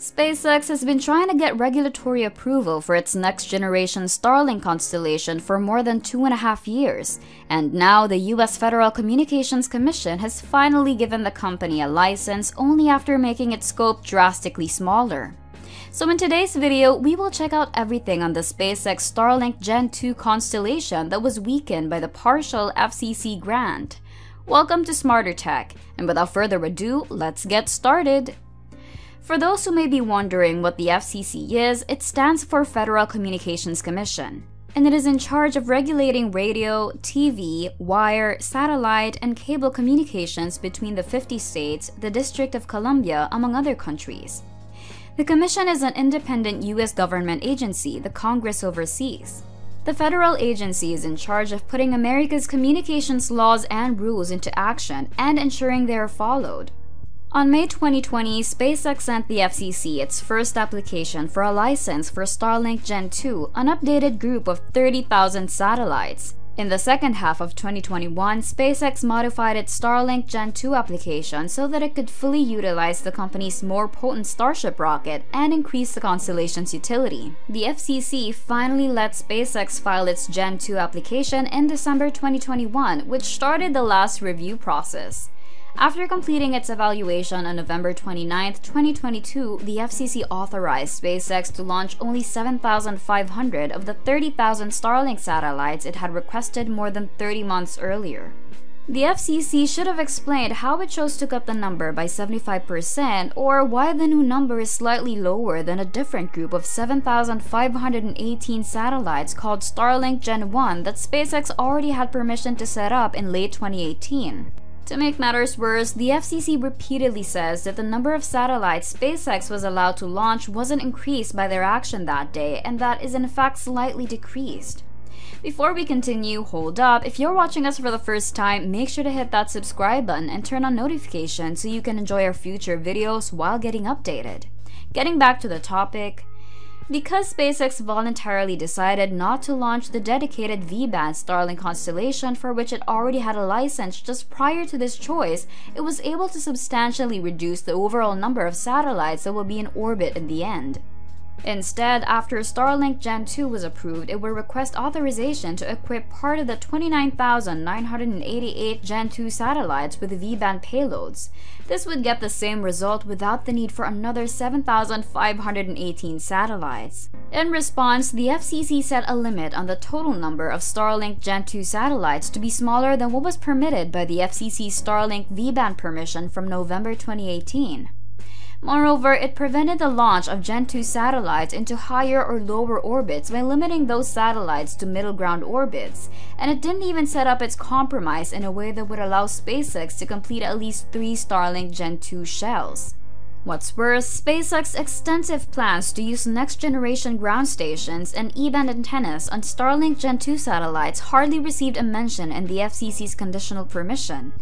SpaceX has been trying to get regulatory approval for its next generation Starlink constellation for more than two and a half years, and now the US Federal Communications Commission has finally given the company a license only after making its scope drastically smaller. So in today's video, we will check out everything on the SpaceX Starlink Gen 2 constellation that was weakened by the partial FCC grant. Welcome to Smarter Tech, and without further ado, let's get started! For those who may be wondering what the FCC is, it stands for Federal Communications Commission, and it is in charge of regulating radio, TV, wire, satellite, and cable communications between the 50 states, the District of Columbia, among other countries. The Commission is an independent U.S. government agency the Congress oversees. The federal agency is in charge of putting America's communications laws and rules into action and ensuring they are followed. On May 2020, SpaceX sent the FCC its first application for a license for Starlink Gen 2, an updated group of 30,000 satellites. In the second half of 2021, SpaceX modified its Starlink Gen 2 application so that it could fully utilize the company's more potent Starship rocket and increase the constellation's utility. The FCC finally let SpaceX file its Gen 2 application in December 2021, which started the last review process. After completing its evaluation on November 29, 2022, the FCC authorized SpaceX to launch only 7,500 of the 30,000 Starlink satellites it had requested more than 30 months earlier. The FCC should have explained how it chose to cut the number by 75% or why the new number is slightly lower than a different group of 7,518 satellites called Starlink Gen 1 that SpaceX already had permission to set up in late 2018. To make matters worse, the FCC repeatedly says that the number of satellites SpaceX was allowed to launch wasn't increased by their action that day, and that is in fact slightly decreased. Before we continue, hold up. If you're watching us for the first time, make sure to hit that subscribe button and turn on notifications so you can enjoy our future videos while getting updated. Getting back to the topic, because SpaceX voluntarily decided not to launch the dedicated V-band Starlink constellation for which it already had a license just prior to this choice, it was able to substantially reduce the overall number of satellites that will be in orbit in the end. Instead, after Starlink Gen 2 was approved, it would request authorization to equip part of the 29,988 Gen 2 satellites with V-band payloads. This would get the same result without the need for another 7,518 satellites. In response, the FCC set a limit on the total number of Starlink Gen 2 satellites to be smaller than what was permitted by the FCC Starlink V-band permission from November 2018. Moreover, it prevented the launch of Gen 2 satellites into higher or lower orbits by limiting those satellites to middle ground orbits, and it didn't even set up its compromise in a way that would allow SpaceX to complete at least three Starlink Gen 2 shells. What's worse, SpaceX's extensive plans to use next-generation ground stations and E-band antennas on Starlink Gen 2 satellites hardly received a mention in the FCC's conditional permission.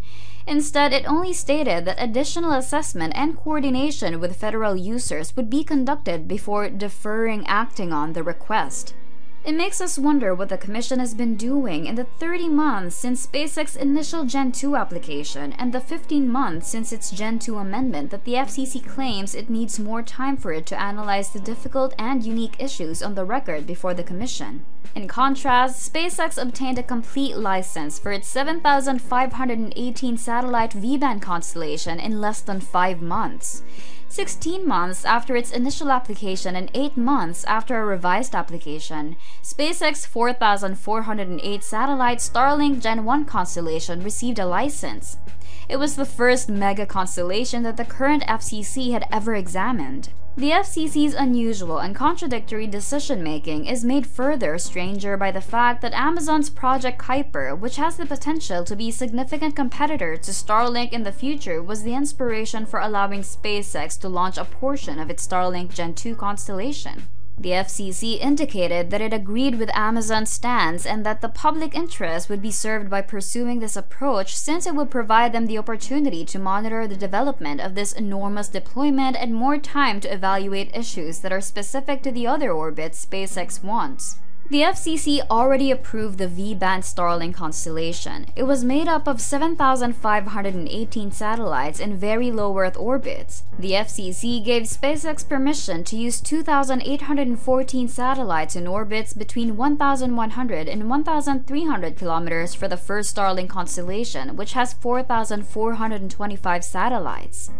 Instead, it only stated that additional assessment and coordination with federal users would be conducted before deferring acting on the request. It makes us wonder what the Commission has been doing in the 30 months since SpaceX's initial Gen 2 application and the 15 months since its Gen 2 amendment that the FCC claims it needs more time for it to analyze the difficult and unique issues on the record before the Commission. In contrast, SpaceX obtained a complete license for its 7,518 satellite V-band constellation in less than 5 months. 16 months after its initial application and 8 months after a revised application, SpaceX 4,408 satellite Starlink Gen 1 constellation received a license. It was the first mega constellation that the current FCC had ever examined. The FCC's unusual and contradictory decision making is made further stranger by the fact that Amazon's Project Kuiper, which has the potential to be a significant competitor to Starlink in the future, was the inspiration for allowing SpaceX to launch a portion of its Starlink Gen 2 constellation. The FCC indicated that it agreed with Amazon's stance and that the public interest would be served by pursuing this approach since it would provide them the opportunity to monitor the development of this enormous deployment and more time to evaluate issues that are specific to the other orbits SpaceX wants. The FCC already approved the V-band Starlink constellation. It was made up of 7,518 satellites in very low Earth orbits. The FCC gave SpaceX permission to use 2,814 satellites in orbits between 1,100 and 1,300 kilometers for the first Starlink constellation, which has 4,425 satellites.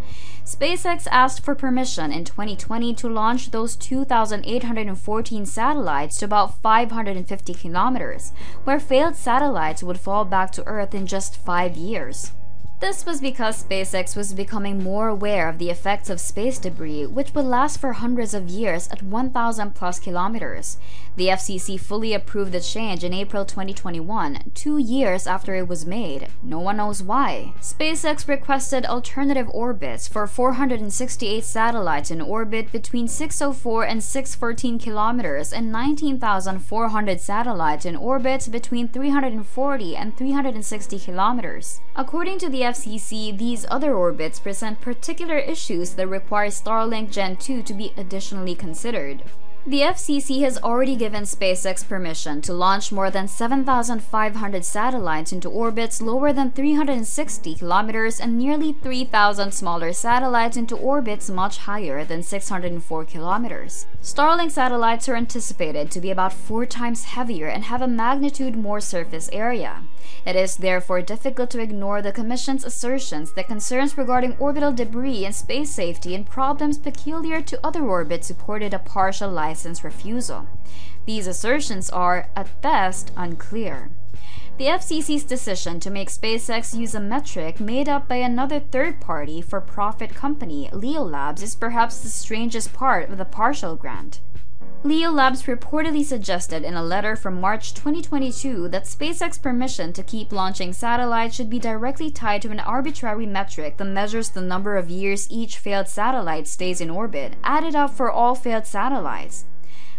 SpaceX asked for permission in 2020 to launch those 2,814 satellites to about 550 kilometers, where failed satellites would fall back to Earth in just five years. This was because SpaceX was becoming more aware of the effects of space debris, which would last for hundreds of years at 1,000 plus kilometers. The FCC fully approved the change in April 2021, two years after it was made. No one knows why. SpaceX requested alternative orbits for 468 satellites in orbit between 604 and 614 kilometers and 19,400 satellites in orbits between 340 and 360 kilometers. According to the FCC, these other orbits present particular issues that require Starlink Gen 2 to be additionally considered. The FCC has already given SpaceX permission to launch more than 7,500 satellites into orbits lower than 360 kilometers and nearly 3,000 smaller satellites into orbits much higher than 604 kilometers. Starlink satellites are anticipated to be about four times heavier and have a magnitude more surface area. It is therefore difficult to ignore the Commission's assertions that concerns regarding orbital debris and space safety and problems peculiar to other orbits supported a partial license refusal. These assertions are, at best, unclear. The FCC's decision to make SpaceX use a metric made up by another third-party for-profit company, LeoLabs, is perhaps the strangest part of the partial grant. LeoLabs reportedly suggested in a letter from March 2022 that SpaceX permission to keep launching satellites should be directly tied to an arbitrary metric that measures the number of years each failed satellite stays in orbit, added up for all failed satellites.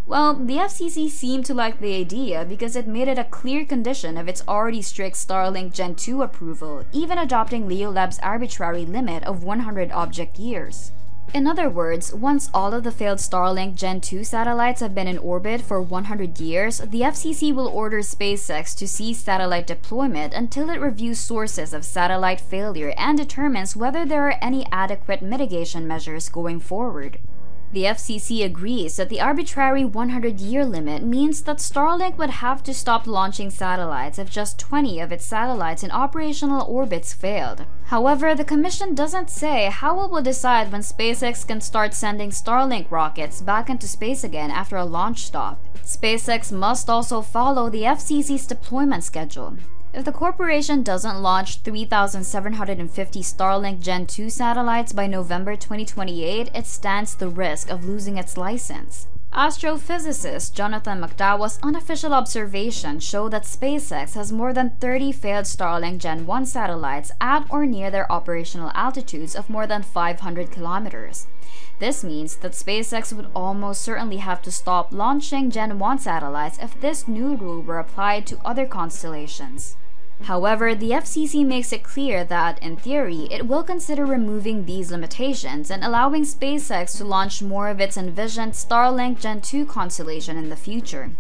Well, the FCC seemed to like the idea because it made it a clear condition of its already strict Starlink Gen 2 approval, even adopting LeoLabs' arbitrary limit of 100 object years. In other words, once all of the failed Starlink Gen 2 satellites have been in orbit for 100 years, the FCC will order SpaceX to cease satellite deployment until it reviews sources of satellite failure and determines whether there are any adequate mitigation measures going forward. The FCC agrees that the arbitrary 100-year limit means that Starlink would have to stop launching satellites if just 20 of its satellites in operational orbits failed. However, the Commission doesn't say how it will decide when SpaceX can start sending Starlink rockets back into space again after a launch stop. SpaceX must also follow the FCC's deployment schedule. If the corporation doesn't launch 3,750 Starlink Gen 2 satellites by November 2028, it stands the risk of losing its license. Astrophysicist Jonathan McDowell's unofficial observations show that SpaceX has more than 30 failed Starlink Gen 1 satellites at or near their operational altitudes of more than 500 kilometers. This means that SpaceX would almost certainly have to stop launching Gen 1 satellites if this new rule were applied to other constellations. However, the FCC makes it clear that, in theory, it will consider removing these limitations and allowing SpaceX to launch more of its envisioned Starlink Gen 2 constellation in the future.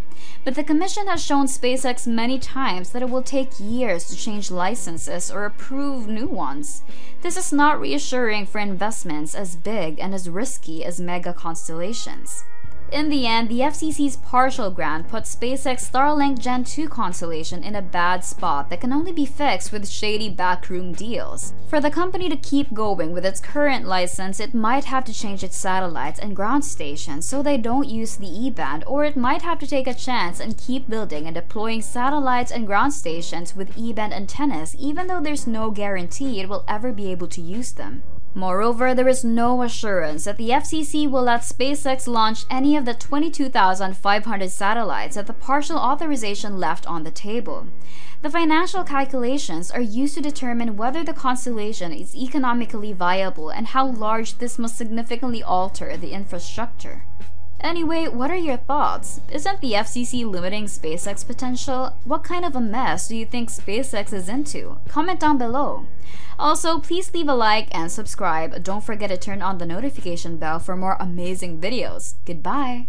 But the Commission has shown SpaceX many times that it will take years to change licenses or approve new ones. This is not reassuring for investments as big and as risky as mega constellations. In the end, the FCC's partial grant put SpaceX Starlink Gen 2 constellation in a bad spot that can only be fixed with shady backroom deals. For the company to keep going with its current license, it might have to change its satellites and ground stations so they don't use the E-band, or it might have to take a chance and keep building and deploying satellites and ground stations with E-band antennas even though there's no guarantee it will ever be able to use them. Moreover, there is no assurance that the FCC will let SpaceX launch any of the 22,500 satellites that the partial authorization left on the table. The financial calculations are used to determine whether the constellation is economically viable and how large this must significantly alter the infrastructure. Anyway, what are your thoughts? Isn't the FCC limiting SpaceX potential? What kind of a mess do you think SpaceX is into? Comment down below. Also, please leave a like and subscribe. Don't forget to turn on the notification bell for more amazing videos. Goodbye!